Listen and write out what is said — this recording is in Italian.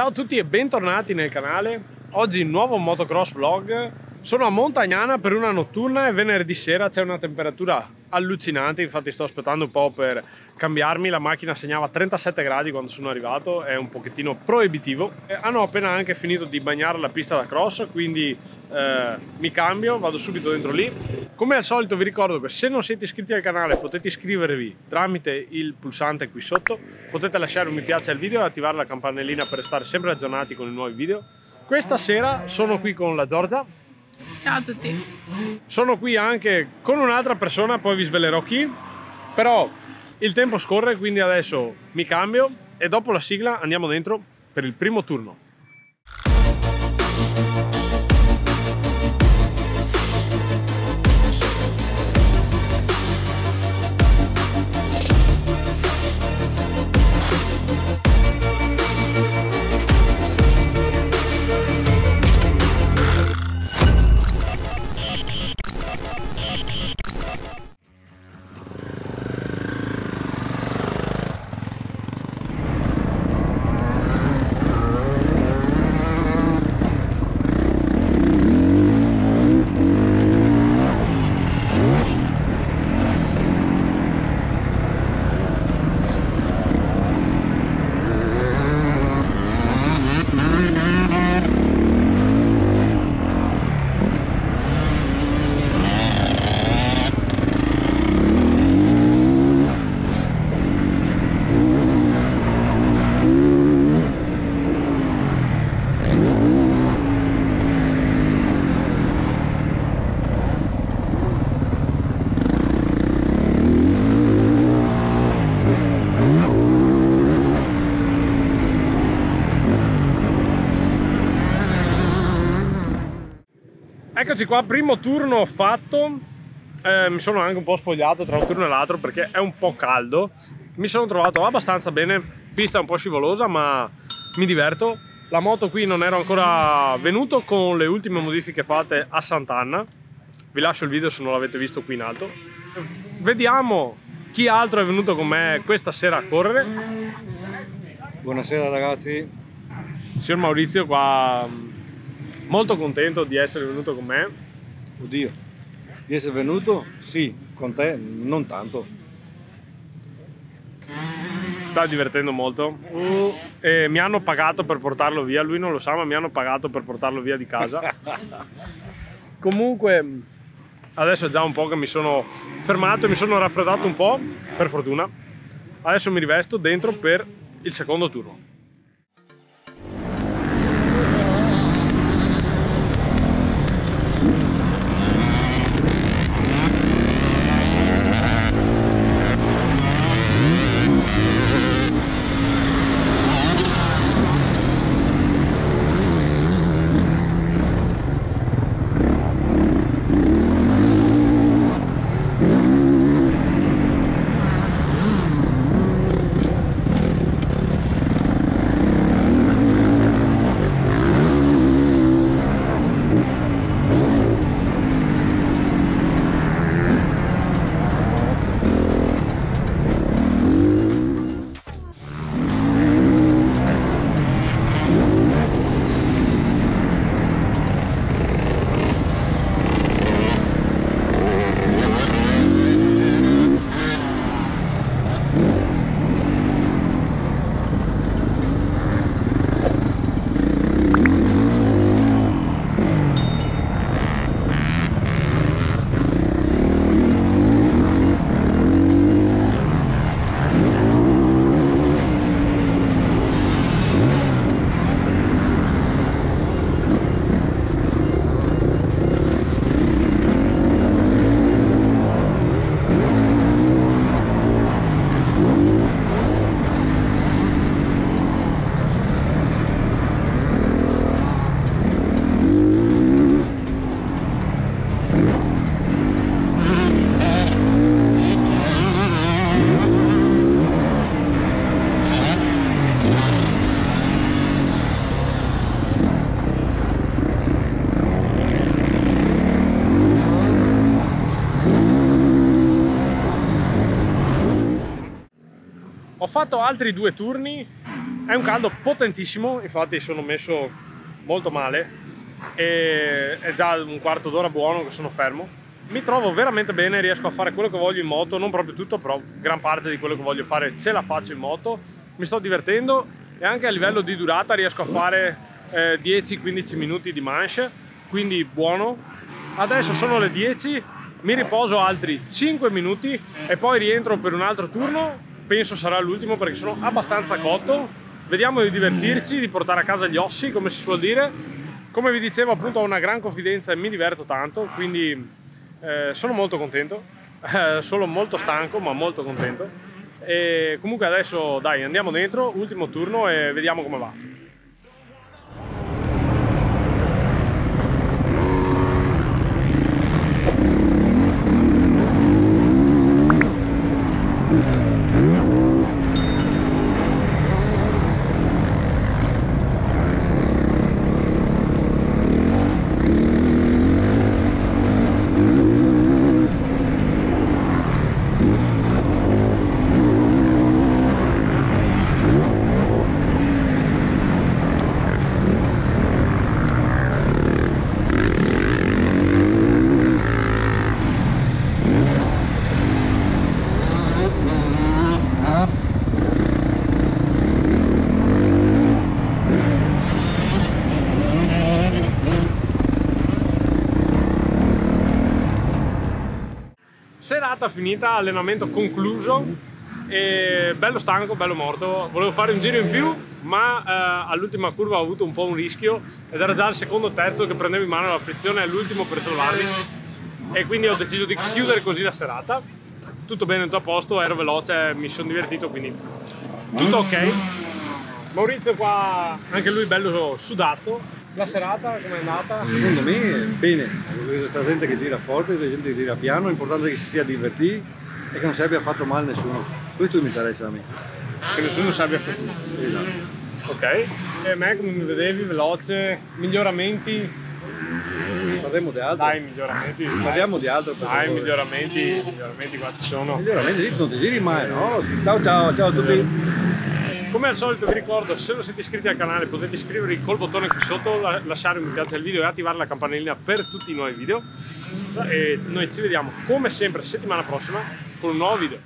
Ciao a tutti e bentornati nel canale. Oggi nuovo motocross vlog. Sono a Montagnana per una notturna e venerdì sera c'è una temperatura allucinante, infatti sto aspettando un po' per cambiarmi, la macchina segnava 37 gradi quando sono arrivato, è un pochettino proibitivo. E hanno appena anche finito di bagnare la pista da cross, quindi eh, mi cambio, vado subito dentro lì. Come al solito vi ricordo che se non siete iscritti al canale potete iscrivervi tramite il pulsante qui sotto, potete lasciare un mi piace al video e attivare la campanellina per restare sempre aggiornati con i nuovi video. Questa sera sono qui con la Giorgia. Ciao a tutti. Sono qui anche con un'altra persona, poi vi svelerò chi. Però il tempo scorre, quindi adesso mi cambio e dopo la sigla andiamo dentro per il primo turno. Eccoci qua, primo turno fatto. Eh, mi sono anche un po' spogliato tra un turno e l'altro perché è un po' caldo. Mi sono trovato abbastanza bene, pista un po' scivolosa ma mi diverto. La moto qui non ero ancora venuto con le ultime modifiche fatte a Sant'Anna. Vi lascio il video se non l'avete visto qui in alto. Vediamo chi altro è venuto con me questa sera a correre. Buonasera ragazzi. Signor Maurizio qua molto contento di essere venuto con me. Oddio, di essere venuto? Sì, con te non tanto. Sta divertendo molto. E mi hanno pagato per portarlo via, lui non lo sa, ma mi hanno pagato per portarlo via di casa. Comunque, adesso è già un po' che mi sono fermato e mi sono raffreddato un po', per fortuna. Adesso mi rivesto dentro per il secondo turno. Fatto altri due turni, È un caldo potentissimo, infatti sono messo molto male e è già un quarto d'ora buono che sono fermo. Mi trovo veramente bene, riesco a fare quello che voglio in moto, non proprio tutto, però gran parte di quello che voglio fare ce la faccio in moto. Mi sto divertendo e anche a livello di durata riesco a fare eh, 10-15 minuti di manche, quindi buono. Adesso sono le 10, mi riposo altri 5 minuti e poi rientro per un altro turno, penso sarà l'ultimo perché sono abbastanza cotto Vediamo di divertirci, di portare a casa gli ossi, come si suol dire. Come vi dicevo, appunto, ho una gran confidenza e mi diverto tanto, quindi eh, sono molto contento. Eh, sono molto stanco, ma molto contento. E comunque adesso, dai, andiamo dentro, ultimo turno e vediamo come va. Serata finita, allenamento concluso e bello stanco, bello morto. Volevo fare un giro in più, ma eh, all'ultima curva ho avuto un po' un rischio ed era già il secondo o terzo che prendevo in mano la frizione all'ultimo per salvarmi e quindi ho deciso di chiudere così la serata. Tutto bene, tutto a posto, ero veloce, mi sono divertito, quindi tutto ok. Maurizio qua, anche lui bello sudato, la serata come è andata? Secondo me bene, questa gente che gira forte, questa gente che gira piano, l'importante è che si sia divertiti e che non si abbia fatto male nessuno. Questo mi interessa a me. Che nessuno si abbia fatto male. Esatto. Ok, e me come mi vedevi, veloce, miglioramenti? Parliamo di altro. Dai, miglioramenti. Parliamo di altro. per Dai, miglioramenti, miglioramenti qua ci sono. Miglioramenti, non ti giri mai, no? Ciao ciao, ciao a tutti. Come al solito vi ricordo, se non siete iscritti al canale potete iscrivervi col bottone qui sotto, la- lasciare un mi piace al video e attivare la campanellina per tutti i nuovi video. E noi ci vediamo come sempre settimana prossima con un nuovo video.